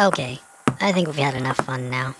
Okay, I think we've had enough fun now.